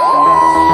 Música